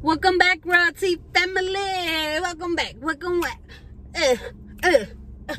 Welcome back, Royalty family. Welcome back. Welcome back. Uh, uh, uh.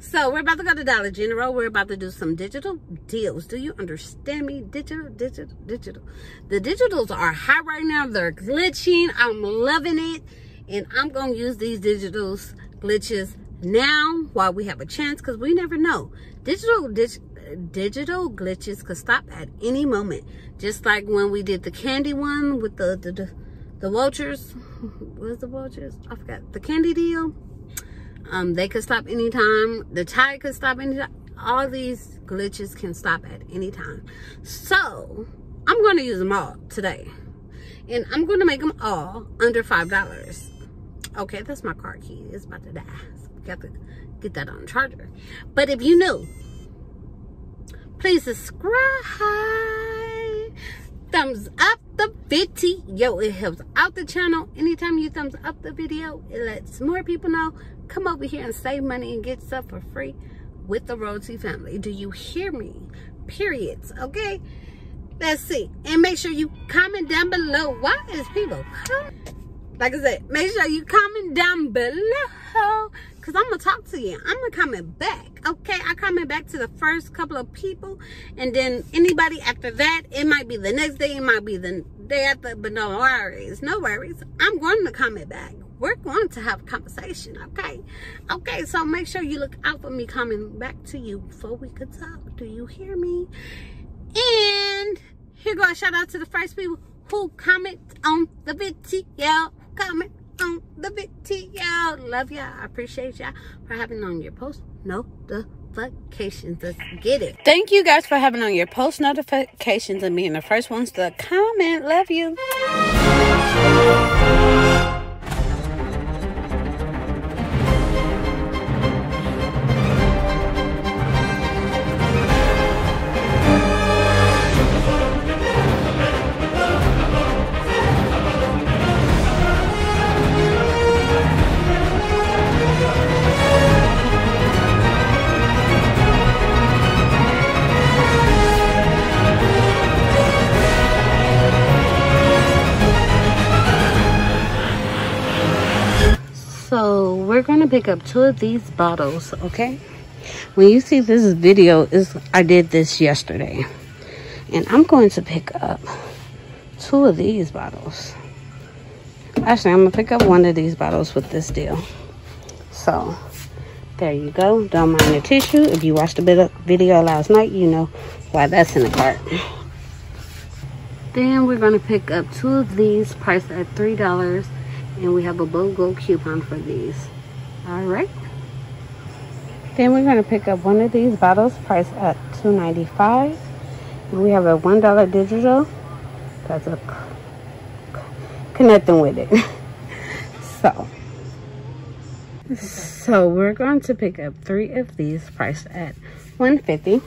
So we're about to go to Dollar General. We're about to do some digital deals. Do you understand me? Digital, digital, digital. The digitals are hot right now. They're glitching. I'm loving it. And I'm going to use these digitals glitches now while we have a chance because we never know. Digital, dig, digital glitches could stop at any moment. Just like when we did the candy one with the, the, the, the vultures. What's the vultures? I forgot. The candy deal. Um, they could stop anytime. The tide could stop anytime. All these glitches can stop at any time. So, I'm going to use them all today. And I'm going to make them all under $5. Okay, that's my car key. It's about to die. So got to get that on charger. But if you new, please subscribe. Thumbs up the video. It helps out the channel. Anytime you thumbs up the video, it lets more people know come over here and save money and get stuff for free with the Royalty family. Do you hear me? Periods, okay? Let's see. And make sure you comment down below. Why is people Like I said, make sure you comment down below. Because I'm going to talk to you. I'm going to comment back. Okay? I comment back to the first couple of people. And then anybody after that, it might be the next day. It might be the day after. But no worries. No worries. I'm going to comment back we're going to have a conversation, okay? Okay, so make sure you look out for me coming back to you before we could talk. Do you hear me? And here go a shout out to the first people who comment on the video. Comment on the video. Love y'all. I appreciate y'all for having on your post notifications. Let's get it. Thank you guys for having on your post notifications and being the first ones to comment. Love you. Pick up two of these bottles okay? When you see this video is i did this yesterday. And i'm going to pick up two of these bottles. Actually i'm gonna pick up one of these bottles with this deal. So there you go. Don't mind the tissue. If you watched the video last night you know why that's in the cart. Then we're going to pick up two of these priced at three dollars and we have a BOGO coupon for these all right. Then we're going to pick up one of these bottles priced at $2.95. we have a one dollar digital that's a connecting with it. So so we're going to pick up three of these priced at 150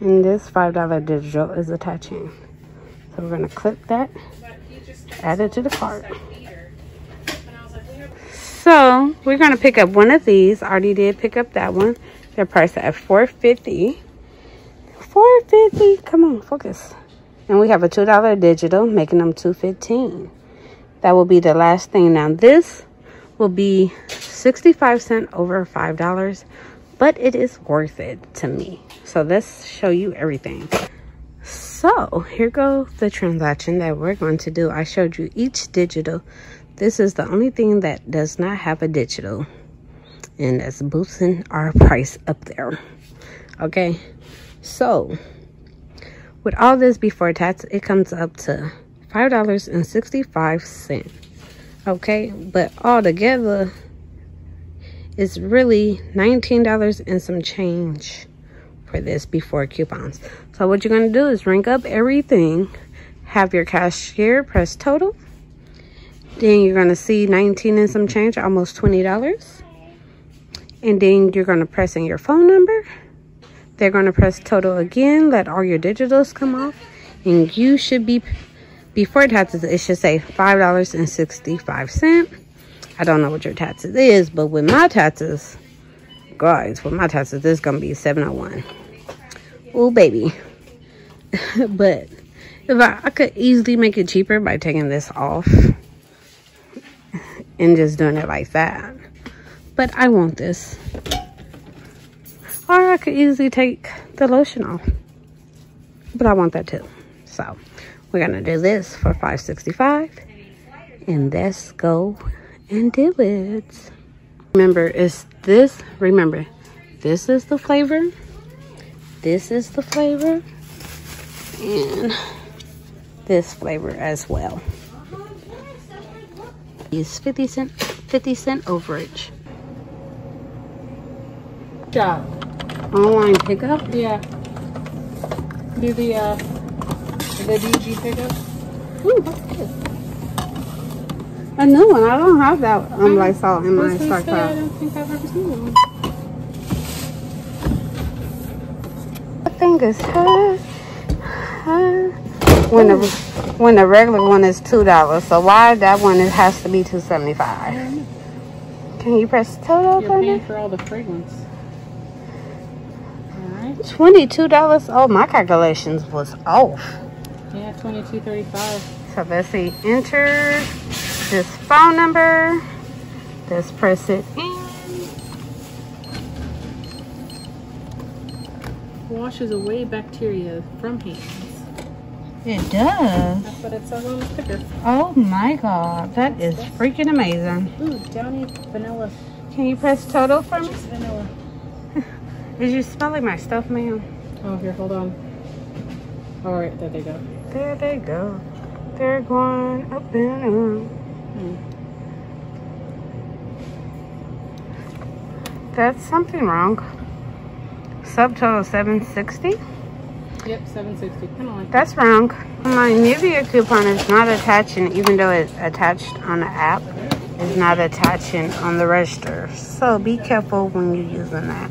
and this five dollar digital is attaching so we're going to clip that add it to the cart so we're going to pick up one of these. Already did pick up that one. They're priced at 450 450 Come on, focus. And we have a $2 digital, making them 215 That will be the last thing. Now this will be 65 cents over $5. But it is worth it to me. So let's show you everything. So here goes the transaction that we're going to do. I showed you each digital this is the only thing that does not have a digital. And that's boosting our price up there. Okay. So, with all this before tax, it comes up to $5.65. Okay. But all together, it's really $19 and some change for this before coupons. So what you're going to do is ring up everything, have your cashier press total, then you're going to see 19 and some change, almost $20. And then you're going to press in your phone number. They're going to press total again, let all your digitals come off. And you should be, before taxes, it should say $5.65. I don't know what your taxes is, but with my taxes, guys, with my taxes, this is going to be 701 Oh, baby. but If I, I could easily make it cheaper by taking this off and just doing it like that. But I want this. Or I could easily take the lotion off. But I want that too. So we're gonna do this for 565 and let's go and do it. Remember, it's this, remember, this is the flavor. This is the flavor. And this flavor as well. Use 50 cent 50 cent overage. Job. Online pickup? Yeah. Do the uh the DG pickup. Ooh, what's this? A new one. I don't have that um, Lysol in my I was gonna I don't think I've ever seen one. I think it's her. her. When the when the regular one is two dollars, so why that one it has to be two seventy five? Can you press total You're for paying for all the fragrance. Alright. Twenty two dollars. Oh, my calculations was off. Yeah, twenty two thirty five. So let's see. Enter this phone number. Let's press it in. Washes away bacteria from hands. It does. That's what it says on the sticker. Oh my god, that is freaking amazing. Ooh, Downy vanilla. Can you press total for me? Just vanilla. Is you smelling my stuff, ma'am? Oh, here, hold on. Alright, there they go. There they go. They're going up and around. Hmm. That's something wrong. Subtotal 760? Yep, 760. Kind of That's wrong. My Nivea coupon is not attaching, even though it's attached on the app, it's not attaching on the register. So be careful when you're using that.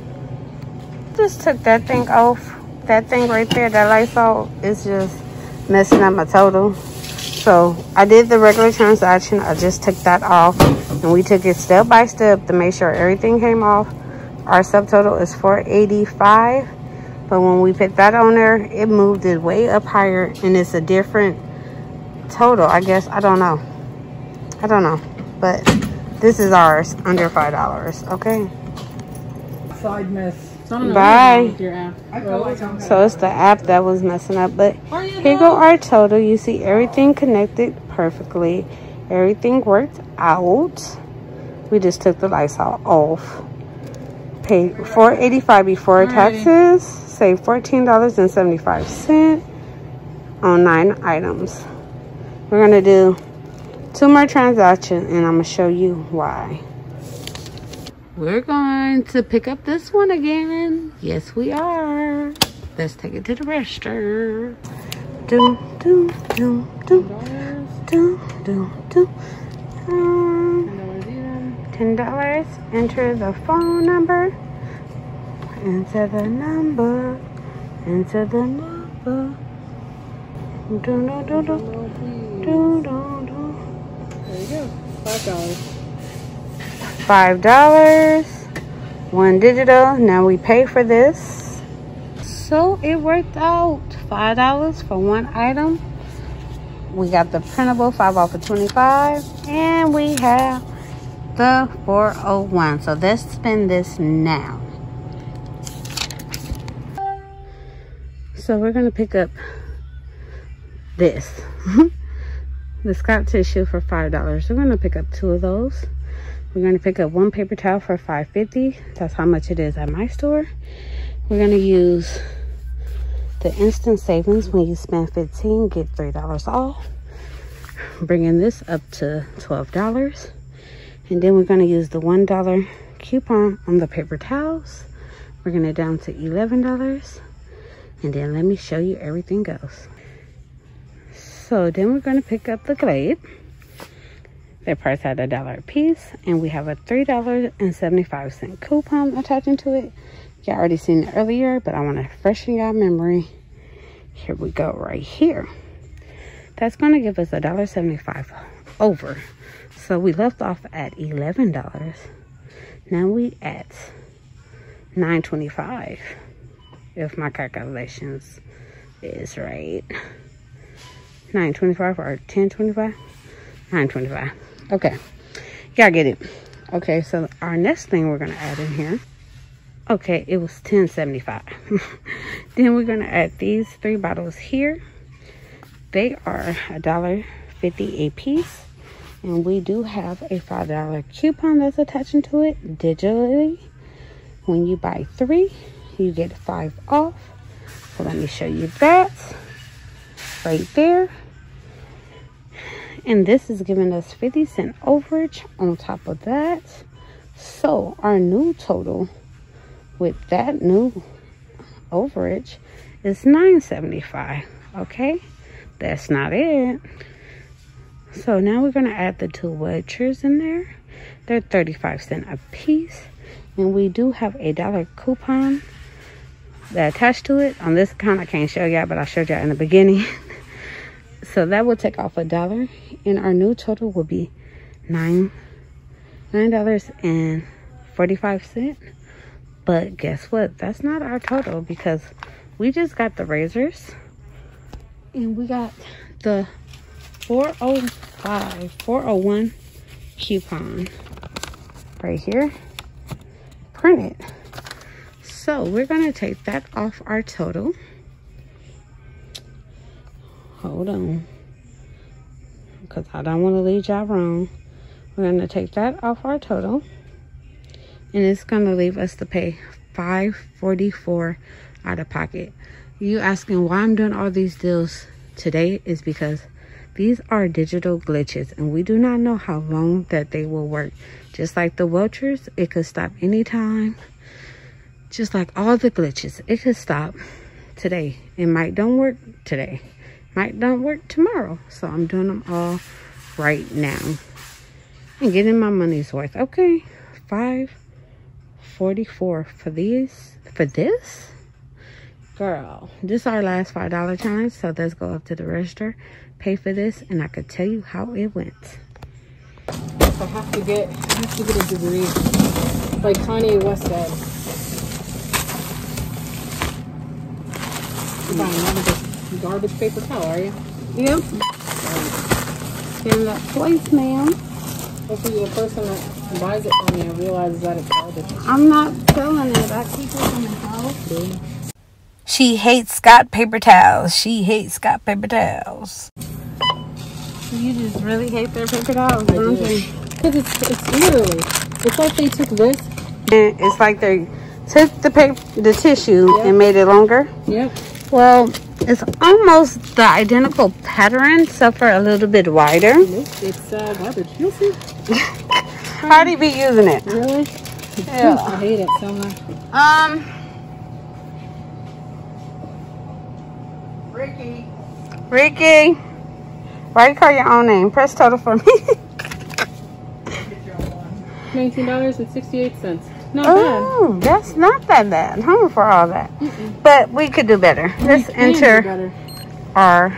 Just took that thing off. That thing right there, that Lysol, is just messing up my total. So I did the regular transaction. I just took that off and we took it step by step to make sure everything came off. Our subtotal is 485. But when we put that on there, it moved it way up higher and it's a different total. I guess, I don't know. I don't know. But this is ours, under $5, okay? Side miss. So I don't know Bye. what's wrong with your app. I feel like I'm So it's the app that was messing up. But here go our total. You see everything connected perfectly. Everything worked out. We just took the Lysol off. Paid four eighty five before taxes. Saved fourteen dollars and seventy five cent on nine items. We're gonna do two more transactions, and I'm gonna show you why. We're going to pick up this one again. Yes, we are. Let's take it to the register. Do do do do do do do. Um, Ten dollars even. ten dollars. Enter the phone number. Enter the number. Enter the number. Do do do do do do do. There you go. Five dollars. Five dollars. One digital. Now we pay for this. So it worked out. Five dollars for one item. We got the printable five off of 25. And we have the 401. So let's spend this now. So we're gonna pick up this. the Scott tissue for five dollars. We're gonna pick up two of those. We're gonna pick up one paper towel for five fifty. That's how much it is at my store. We're gonna use the instant savings when you spend 15 get three dollars off bringing this up to twelve dollars and then we're going to use the one dollar coupon on the paper towels We're going to down to eleven dollars and then let me show you everything else. so then we're going to pick up the glade. They're priced at a dollar a piece and we have a three dollars and 75 cent coupon attaching to it. Y'all already seen it earlier but i want to freshen your memory. Here we go right here. That's going to give us a dollar 75 over. So we left off at eleven dollars. Now we at 925 if my calculations is right 925 or 1025? 925. Okay. Y'all get it. Okay, so our next thing we're gonna add in here. Okay, it was 1075. then we're gonna add these three bottles here. They are a dollar fifty a piece. And we do have a $5 coupon that's attaching to it digitally. When you buy three, you get five off. So let me show you that right there. And this is giving us 50 cent overage on top of that. So our new total with that new overage is 975 okay that's not it so now we're going to add the two vouchers in there they're 35 cent a piece and we do have a dollar coupon that attached to it. On this account i can't show y'all but i showed y'all in the beginning. So that will take off a dollar and our new total will be nine nine dollars and 45 cent but guess what? That's not our total because we just got the razors and we got the 405 401 coupon right here printed so we're to take that off our total. Hold on. Because i don't want to lead y'all wrong. We're to take that off our total. And it's to leave us to pay 544 out of pocket. You asking why i'm doing all these deals today is because these are digital glitches and we do not know how long that they will work. Just like the welchers, it could stop anytime just like all the glitches. It could stop today. It might don't work today. Might don't work tomorrow. So i'm doing them all right now. And getting my money's worth. Okay. 544 for these for this? Girl this is our last five dollar challenge so let's go up to the register pay for this and i could tell you how it went. I have to get I have to get a degree. Like Kanye West said. You're buying another garbage paper towel, are you? yep in that place ma'am Hopefully the person that buys it from you realizes that it's garbage. i'm not selling it i keep it in the house she hates scott paper towels she hates scott paper towels you just really hate their paper towels I don't you? Because it's, it's literally, it's like they took this. And it's like they took the paper, the tissue Yep. and made it longer. Yep. Well, it's almost the identical pattern, except for a little bit wider. Nope, it's uh, garbage. You'll see. Hardy be using it. Really? Yeah. I hate it so much. Um. Ricky. Ricky. Why do you call your own name? Press total for me. $19.68. Not oh, that's not that bad, huh? For all that, but we could do better. bad. Let's We do enter better. our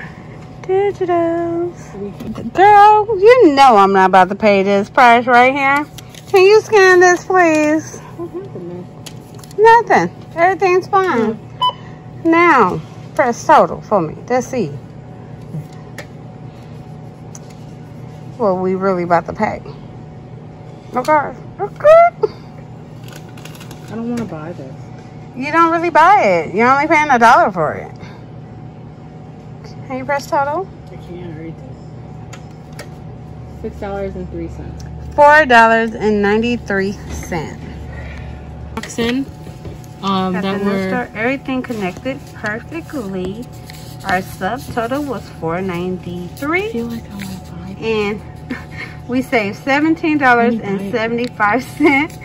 digitals. Girl, you know I'm not about to pay this price right here. Can you scan this, please? What happened there? Nothing. Everything's fine. Mm. Now, press total for me. Let's see. What we really about to pay. Oh, okay. Okay. Oh, I don't want to buy this. You don't really buy it. You're only paying a dollar for it. Can you press total? I can't read this. Six dollars and three cents. Four dollars and ninety-three cents. Box in. Um, Got that the were store, everything connected perfectly. Our subtotal was four ninety-three. I feel like I want to buy. and we saved seventeen dollars and seventy-five cents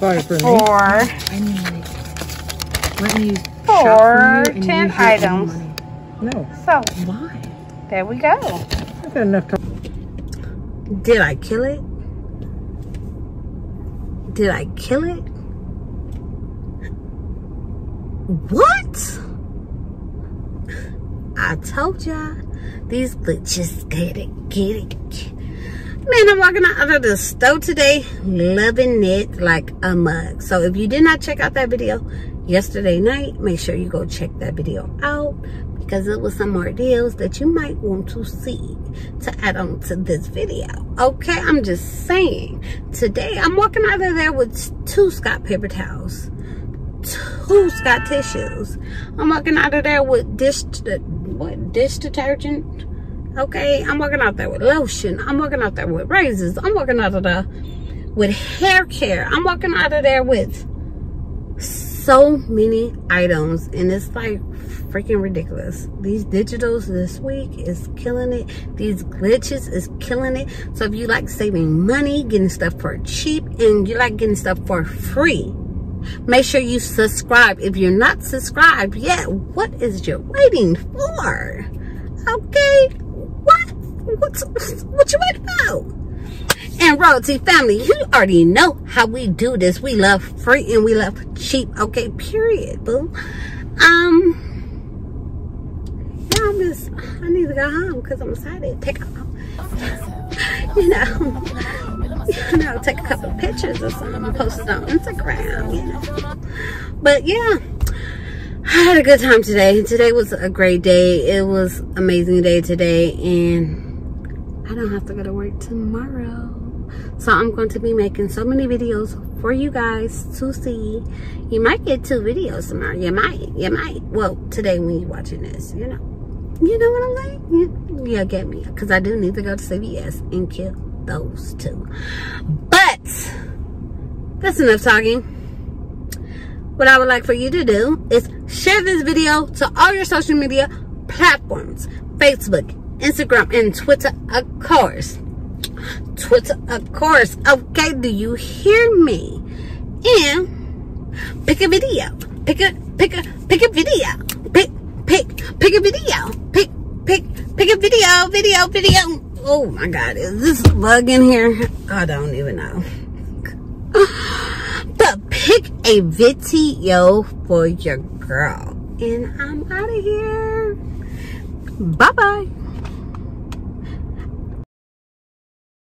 Buy it for me. for I mean, like, let me For for you and 10 use your own items. No, so. Why? There we go. I've got enough time. Did I kill it? Did I kill it? What? I told y'all, These glitches get it, get it. Man, I'm walking out of the stove today, loving it like a mug. So if you did not check out that video yesterday night, make sure you go check that video out because it was some more deals that you might want to see to add on to this video. Okay, I'm just saying. Today, I'm walking out of there with two Scott paper towels, two Scott tissues. I'm walking out of there with dish, what, dish detergent. Okay, I'm walking out there with lotion. I'm walking out there with razors. I'm walking out of there with hair care. I'm walking out of there with so many items and it's like freaking ridiculous these digitals this week is killing it these glitches is killing it so if you like saving money getting stuff for cheap and you like getting stuff for free make sure you subscribe if you're not subscribed yet what is you waiting for okay what's what you waiting about? And royalty family you already know how we do this. We love free and we love cheap. Okay period boo. Um yeah i'm just i need to go home because i'm excited. Take off you know you know take a couple pictures or something and post it on instagram you know. But yeah I had a good time today. Today was a great day. It was amazing day today and I don't have to go to work tomorrow. So i'm going to be making so many videos for you guys to see. You might get two videos tomorrow. You might you might. Well today when you're watching this you know. You know what i'm saying you, you'll get me. Because i do need to go to cvs and kill those two. But that's enough talking. What i would like for you to do is share this video to all your social media platforms. Facebook instagram and twitter of course Twitter, of course. Okay, do you hear me? And pick a video. Pick a pick a pick a video. Pick pick pick a video. Pick pick pick a video. Video video. Oh my God, is this a bug in here? I don't even know. But pick a video for your girl. And I'm out of here. Bye-bye.